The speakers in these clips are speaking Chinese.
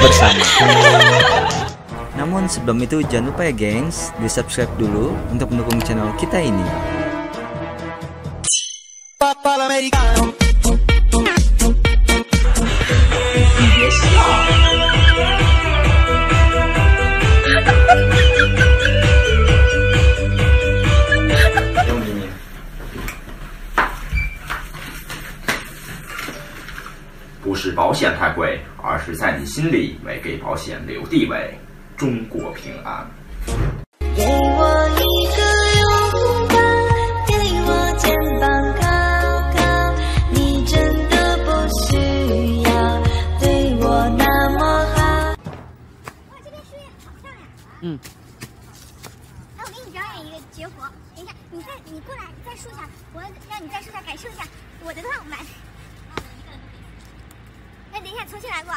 bersama. Namun sebelum itu jangan lupa ya gengs, di subscribe dulu untuk mendukung channel kita ini. 心里没给保险留地位。中国平安。给我一个拥抱，给我肩膀靠靠，你真的不需要对我那么好。哇，这边树叶好漂亮。嗯。哎，我给你表演一个绝活。等一下，你在你过来，在树下，我让你在树下感受一下我的浪漫。哎，等一下，重新来过。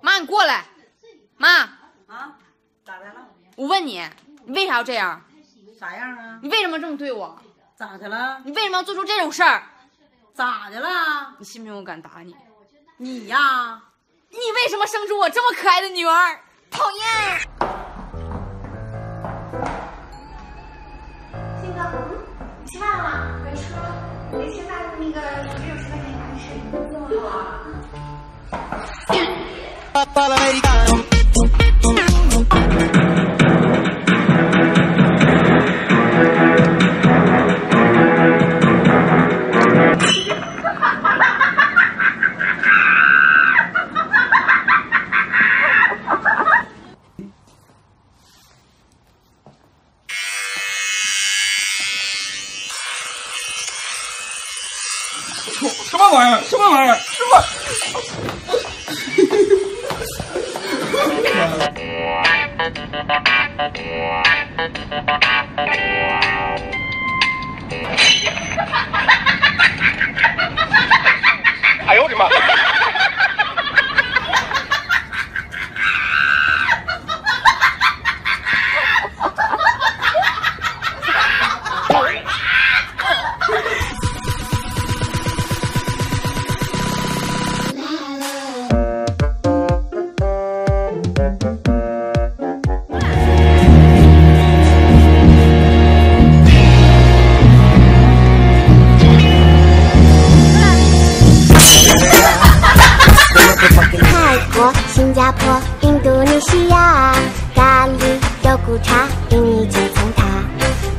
妈，你过来，妈，啊，咋的了？我问你，你为啥要这样？啥样啊？你为什么这么对我？咋的了？你为什么要做出这种事儿？咋的了？你信不信我敢打你？你呀？你为什么生出我这么可爱的女儿？讨厌！鑫哥，你吃饭了吗？快吃。没吃饭，那个只有十块钱，赶紧吃。这么好啊？什 泰国、新加坡、印度尼西亚，咖喱、肉骨茶，印尼就从它。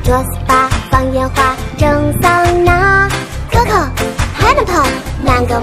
做 SPA 放烟花，蒸桑拿，Coco、Pineapple、Mango、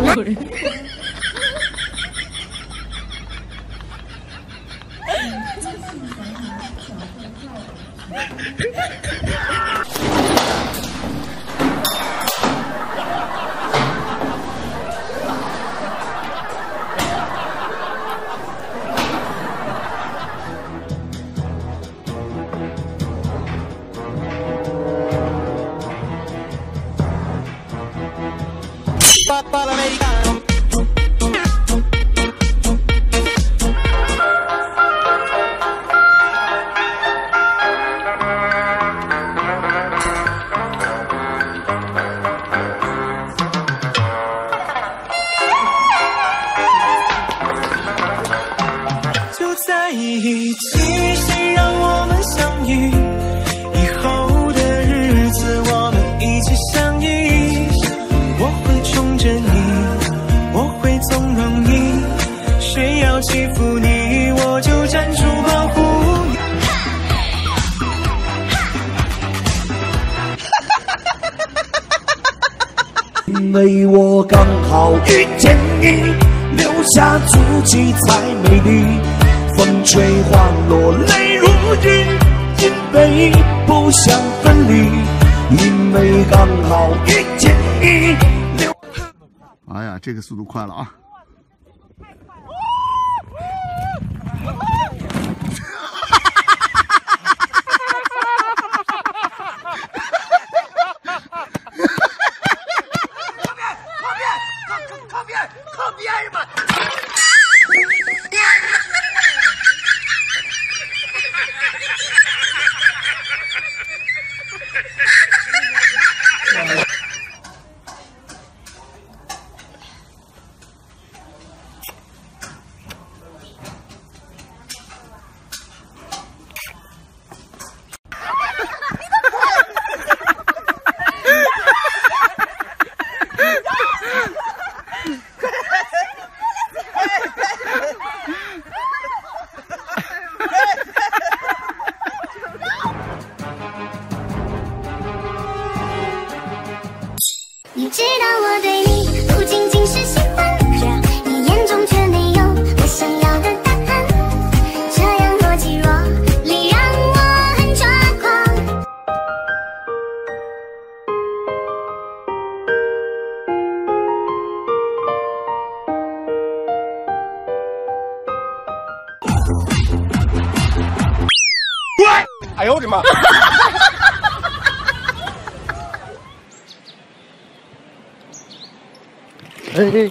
在一起，谁让我们相遇？以后的日子，我们一起相依。我会宠着你，我会纵容你。谁要欺负你，我就站出保护你。因为我刚好遇见你，留下足迹才美丽。风吹花落，泪如雨，因为不想分离，因为刚好遇见你。哎呀，这个速度快了啊！哈！哈！哈！哈！哈！哈！哈！哈！知道我对你不仅仅是喜欢，你眼中却没有我想要的答案，这样若即若离让我很抓狂。哎呦我的妈！念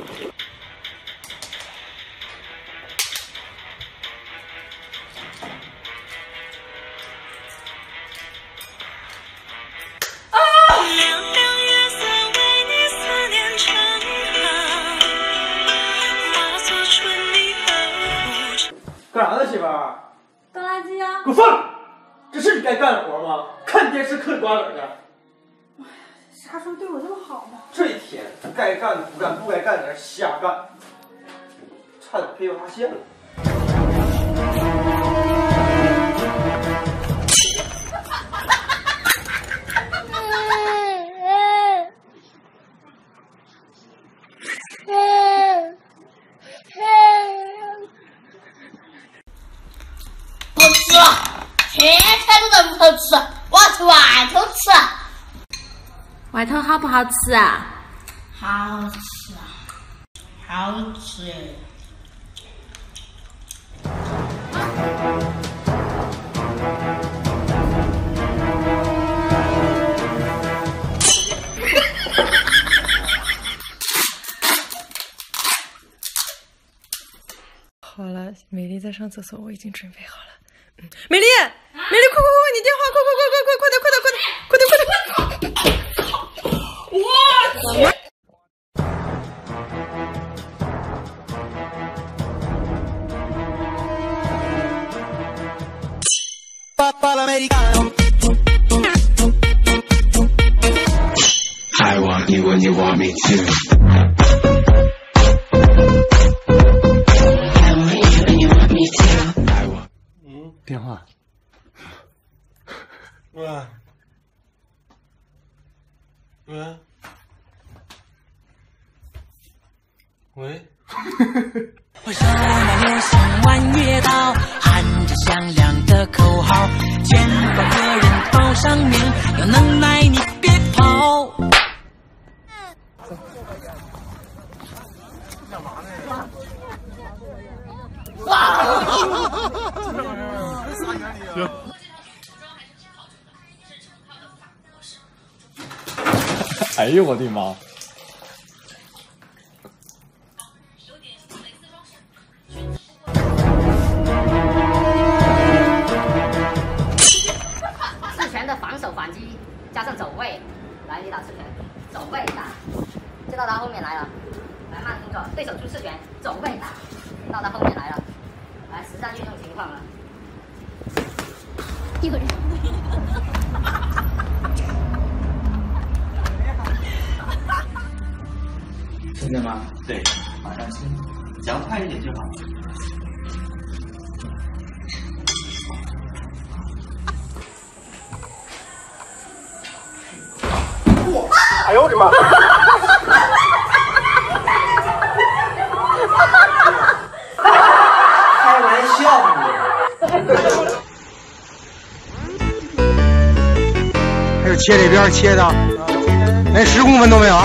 成行，化作春泥而不干啥呢，媳妇儿？倒垃圾啊、给我放！这是你该干的活吗？看电视嗑瓜子呢。啥时候对我这么好呢？这一天该干的不干，不该干的瞎干，差点被我发现了。外头好不好吃啊？好吃啊，好吃耶！好了，美丽在上厕所，我已经准备好了。美丽，美丽，快快快，你电话，快快快快快快点快点快点快点快点！我去！I want you when you want me to. I want 电话。喂，喂，喂。我热闹流星弯月刀，喊着响亮的口号，千万个人报上名，有能耐你别跑。行。哎呦我的妈！反击加上走位，来你打刺拳，走位打，就到他后面来了，来慢动作，对手出刺拳，走位打，到他后面来了，来实战运用情况了。一个人。听见吗？对，马上亲，只要快一点就好。呦我的妈！开玩笑呢。还有切这边切的，连十公分都没有。